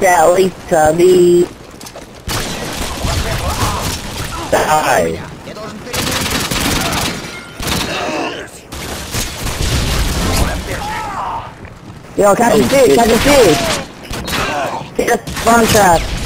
Sally Tubby. Die. Yo, catch a fish, catch a fish! Get a spawn trap.